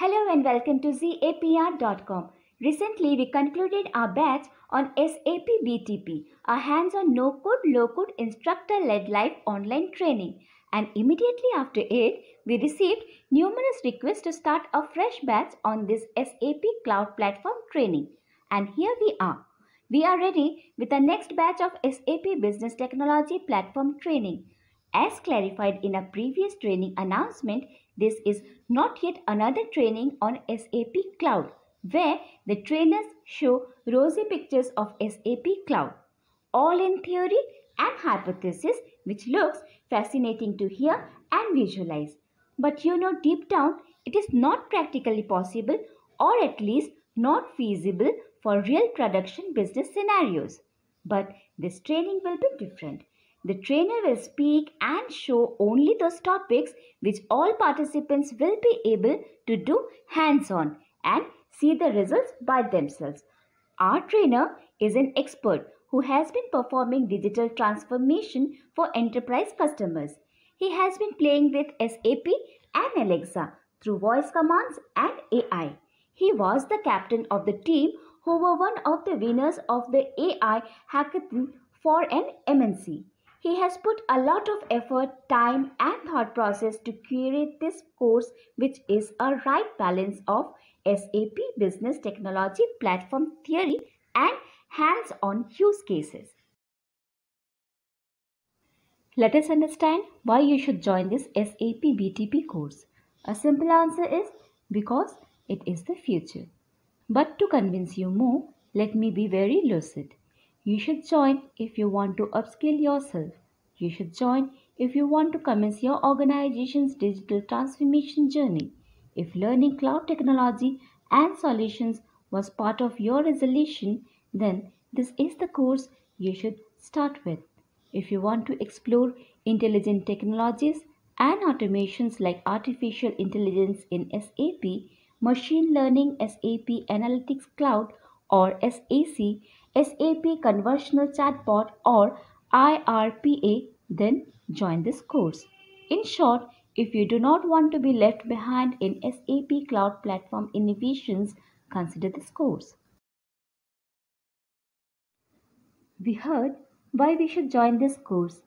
Hello and welcome to zapyard.com. Recently, we concluded our batch on SAP BTP, a hands on no code, low code instructor led live online training. And immediately after it, we received numerous requests to start a fresh batch on this SAP Cloud Platform training. And here we are. We are ready with the next batch of SAP Business Technology Platform training. As clarified in a previous training announcement, this is not yet another training on SAP Cloud, where the trainers show rosy pictures of SAP Cloud, all in theory and hypothesis, which looks fascinating to hear and visualize. But you know, deep down, it is not practically possible or at least not feasible for real production business scenarios. But this training will be different. The trainer will speak and show only those topics which all participants will be able to do hands on and see the results by themselves. Our trainer is an expert who has been performing digital transformation for enterprise customers. He has been playing with SAP and Alexa through voice commands and AI. He was the captain of the team who were one of the winners of the AI hackathon for an MNC. He has put a lot of effort, time, and thought process to curate this course, which is a right balance of SAP Business Technology Platform theory and hands on use cases. Let us understand why you should join this SAP BTP course. A simple answer is because it is the future. But to convince you more, let me be very lucid. You should join if you want to upskill yourself. You should join if you want to commence your organization's digital transformation journey. If learning cloud technology and solutions was part of your resolution, then this is the course you should start with. If you want to explore intelligent technologies and automations like artificial intelligence in SAP, machine learning, SAP Analytics Cloud, or SAC, SAP Conversational Chatbot, or IRPA, then join this course. In short, if you do not want to be left behind in SAP Cloud Platform innovations, consider this course. We heard why we should join this course.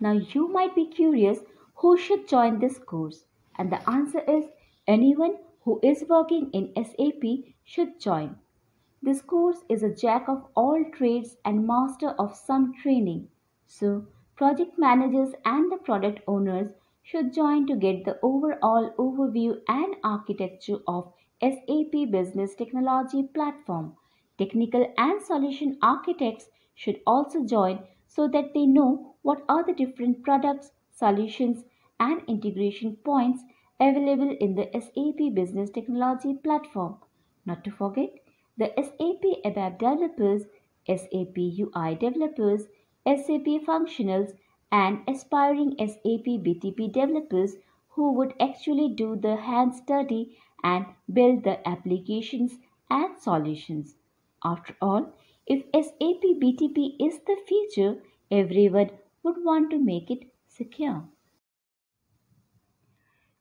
Now you might be curious who should join this course, and the answer is anyone who is working in SAP should join. This course is a jack of all trades and master of some training. So, project managers and the product owners should join to get the overall overview and architecture of SAP Business Technology Platform. Technical and solution architects should also join so that they know what are the different products, solutions, and integration points available in the SAP Business Technology Platform. Not to forget, the SAP ABAP developers, SAP UI developers, SAP functionals, and aspiring SAP BTP developers who would actually do the hand study and build the applications and solutions. After all, if SAP BTP is the future, everyone would want to make it secure.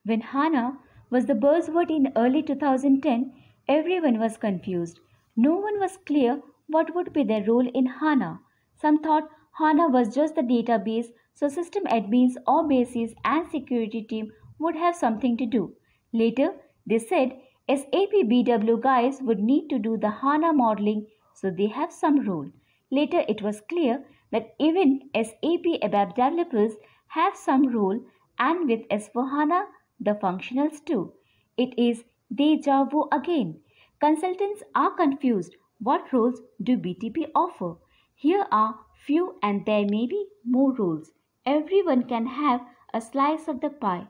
When HANA was the buzzword in early 2010, everyone was confused. No one was clear what would be their role in HANA. Some thought HANA was just the database, so system admins or Basis and security team would have something to do. Later, they said SAP BW guys would need to do the HANA modeling, so they have some role. Later, it was clear that even SAP ABAP developers have some role, and with S4HANA, the functionals too. It is deja vu again. Consultants are confused. What roles do BTP offer? Here are few and there may be more roles. Everyone can have a slice of the pie.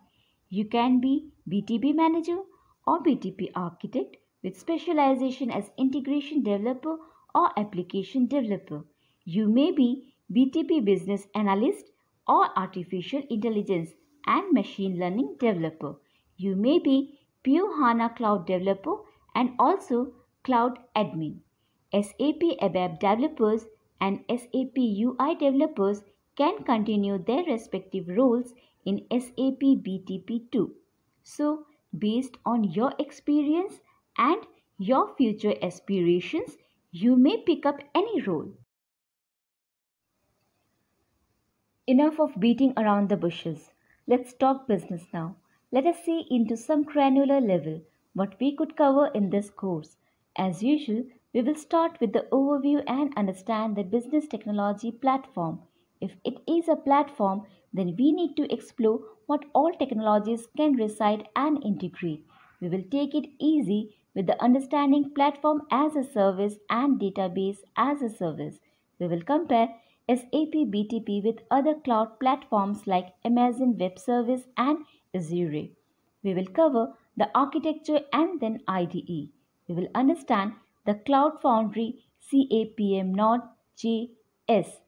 You can be BTP manager or BTP architect with specialization as integration developer or application developer. You may be BTP business analyst or artificial intelligence and machine learning developer. You may be pure HANA cloud developer and also cloud admin. SAP ABAP developers and SAP UI developers can continue their respective roles in SAP BTP too. So based on your experience and your future aspirations, you may pick up any role. Enough of beating around the bushes. Let's talk business now. Let us see into some granular level what we could cover in this course. As usual, we will start with the overview and understand the business technology platform. If it is a platform, then we need to explore what all technologies can reside and integrate. We will take it easy with the understanding platform as a service and database as a service. We will compare SAP BTP with other cloud platforms like Amazon Web Service and Azure. We will cover the architecture and then IDE. We will understand the Cloud Foundry CAPM Node JS,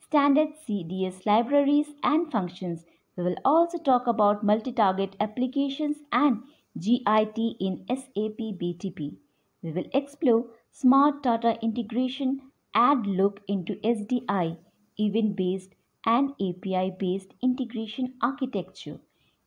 standard CDS libraries and functions. We will also talk about multi-target applications and GIT in SAP BTP. We will explore smart data integration, add look into SDI, event based and API based integration architecture.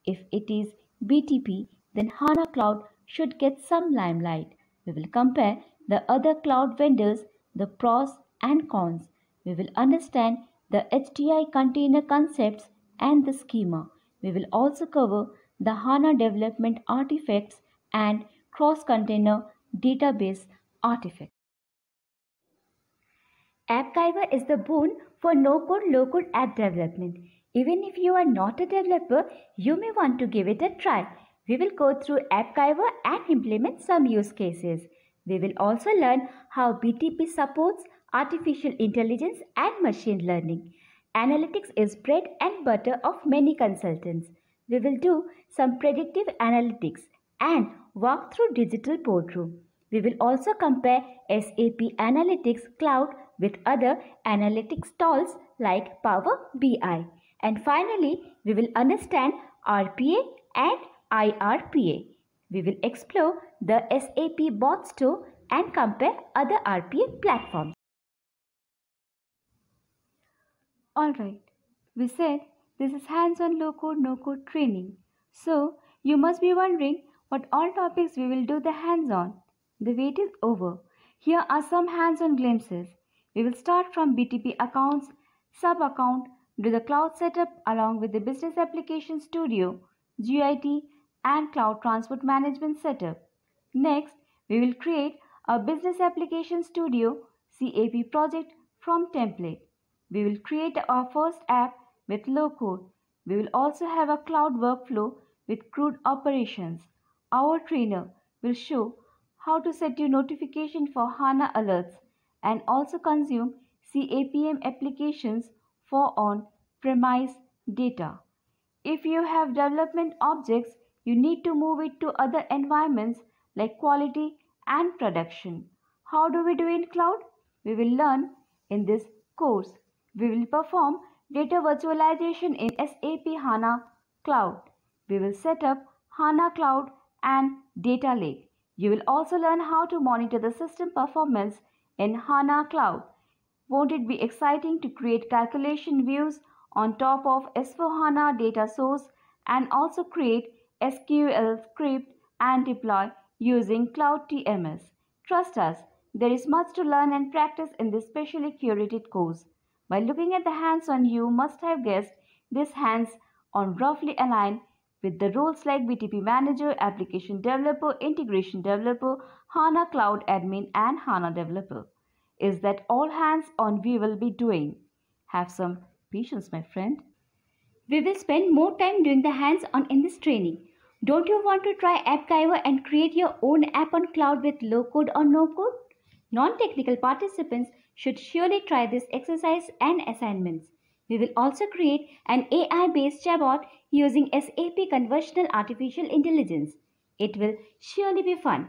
If it is BTP, then HANA Cloud should get some limelight. We will compare the other cloud vendors, the pros and cons. We will understand the HDI container concepts and the schema. We will also cover the HANA development artifacts and cross-container database artifacts. AppGyver is the boon for no-code, low-code app development. Even if you are not a developer, you may want to give it a try. We will go through AppGyver and implement some use cases. We will also learn how BTP supports artificial intelligence and machine learning. Analytics is bread and butter of many consultants. We will do some predictive analytics and walk through digital boardroom. We will also compare SAP Analytics Cloud with other analytics tools like Power BI. And finally, we will understand RPA and IRPA. We will explore the SAP Bot Store and compare other RPA platforms. Alright, we said this is hands-on low-code, no-code training. So, you must be wondering what all topics we will do the hands-on. The wait is over. Here are some hands-on glimpses. We will start from BTP accounts, sub-account, do the cloud setup along with the Business Application Studio, GIT and Cloud Transport Management setup. Next, we will create a Business Application Studio CAP project from template. We will create our first app with low code. We will also have a cloud workflow with CRUD operations. Our trainer will show how to set your notification for HANA alerts and also consume CAPM applications for on-premise data. If you have development objects, you need to move it to other environments like quality and production. How do we do in cloud? We will learn in this course. We will perform data virtualization in SAP HANA Cloud. We will set up HANA Cloud and Data Lake. You will also learn how to monitor the system performance in HANA Cloud. Won't it be exciting to create calculation views on top of S4HANA data source and also create SQL script and deploy using Cloud TMS? Trust us, there is much to learn and practice in this specially curated course. By looking at the hands-on you must have guessed this hands-on roughly align with the roles like BTP Manager, Application Developer, Integration Developer, HANA Cloud Admin and HANA Developer. Is that all hands-on we will be doing? Have some patience my friend. We will spend more time doing the hands-on in this training. Don't you want to try AppGyver and create your own app on cloud with low code or no code? Non-technical participants should surely try this exercise and assignments. We will also create an AI-based chatbot using SAP Conversational Artificial Intelligence. It will surely be fun.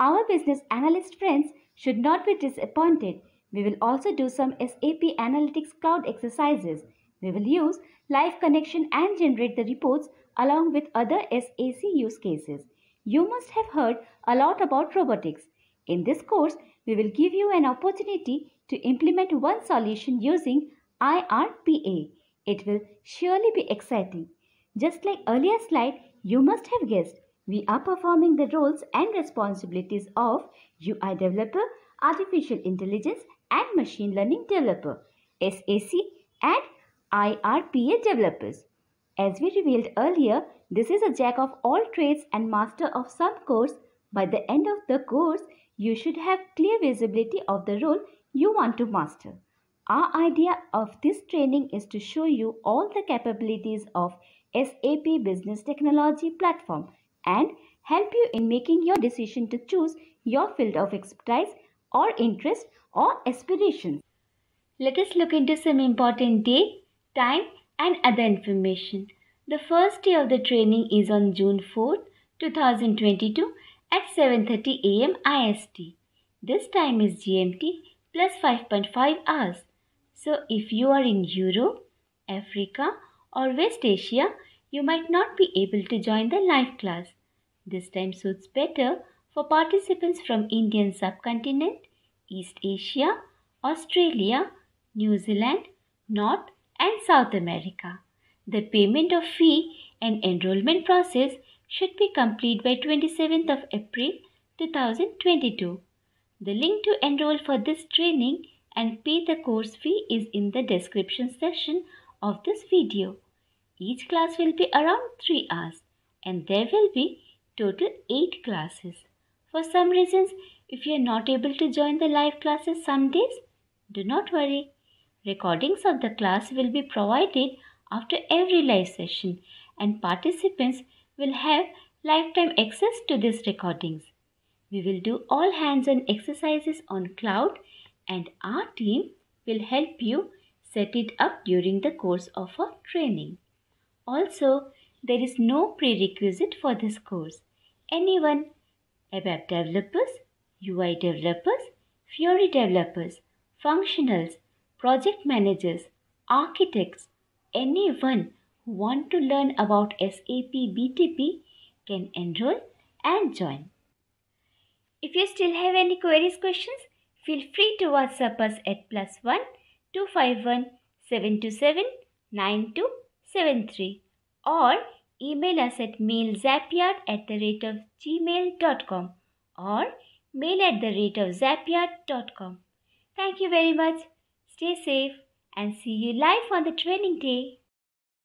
Our business analyst friends should not be disappointed. We will also do some SAP Analytics Cloud exercises. We will use live connection and generate the reports along with other SAC use cases. You must have heard a lot about robotics. In this course, we will give you an opportunity to implement one solution using IRPA. It will surely be exciting. Just like earlier slide, you must have guessed we are performing the roles and responsibilities of UI developer, artificial intelligence and machine learning developer, SAC and IRPA developers. As we revealed earlier, this is a jack of all trades and master of some course. By the end of the course, you should have clear visibility of the role you want to master. Our idea of this training is to show you all the capabilities of SAP Business Technology Platform and help you in making your decision to choose your field of expertise or interest or aspirations. Let us look into some important date, time and other information. The first day of the training is on June 4, 2022 at 7:30 a.m. IST. This time is GMT plus 5.5 hours. So if you are in Europe, Africa or West Asia, you might not be able to join the live class. This time suits better for participants from Indian subcontinent, East Asia, Australia, New Zealand, North and South America. The payment of fee and enrollment process should be complete by 27th of April 2022. The link to enroll for this training and pay the course fee is in the description section of this video. Each class will be around 3 hours and there will be total 8 classes. For some reasons, if you are not able to join the live classes some days, do not worry. Recordings of the class will be provided after every live session and participants will have lifetime access to these recordings. We will do all hands-on exercises on cloud and our team will help you set it up during the course of our training. Also, there is no prerequisite for this course. Anyone, ABAP developers, UI developers, Fiori developers, functionals, project managers, architects, anyone who want to learn about SAP BTP can enroll and join. If you still have any queries questions, feel free to WhatsApp us at plus one two five one seven two seven nine two seven three or email us at mailzapier at the rate of gmail.com or mail at the rate of zapyard.com. Thank you very much. Stay safe and see you live on the training day.